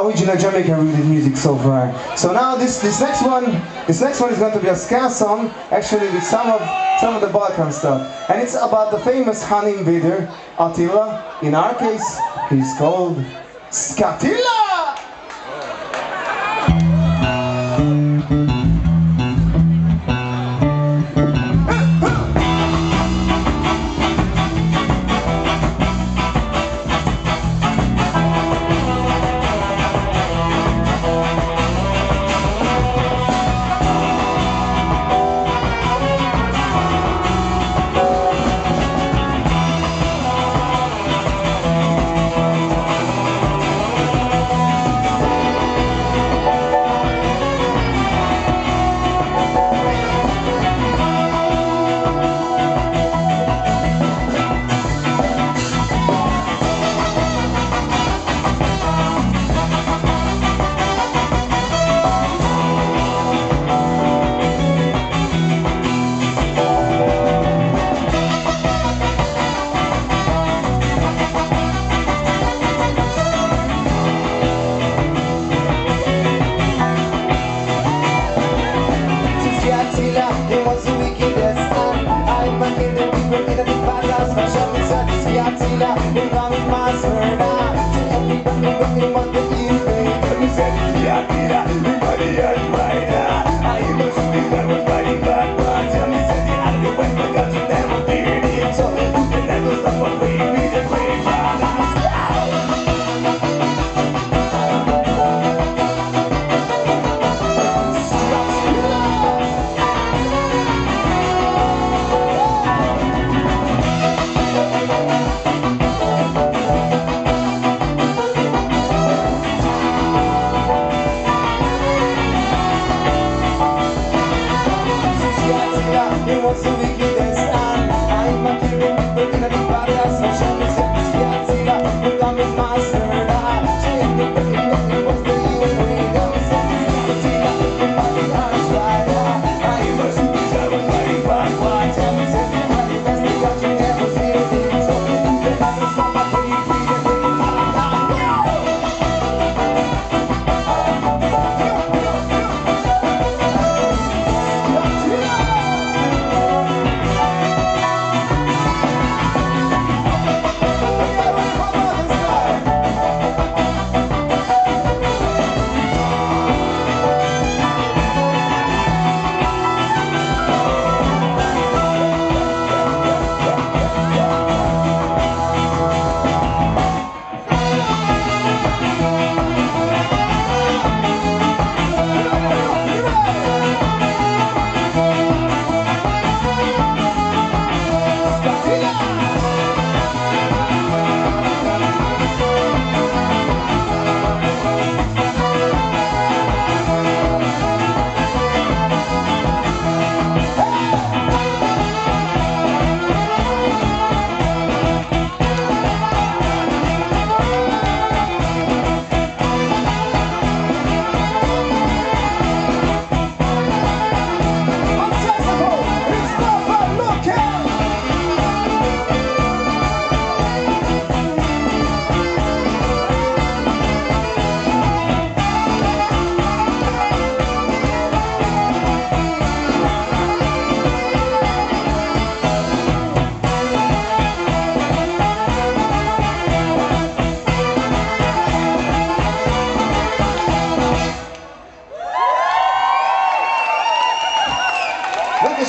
original Jamaican rooted music so far. So now this this next one, this next one is going to be a ska song, actually with some of some of the Balkan stuff, and it's about the famous Han invader Attila. In our case, he's called Ang aming mas Everybody, everybody, everybody Master, I Skatilla.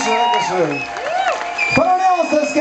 Dankeschön, Dankeschön. Von der Lehrungsdesk.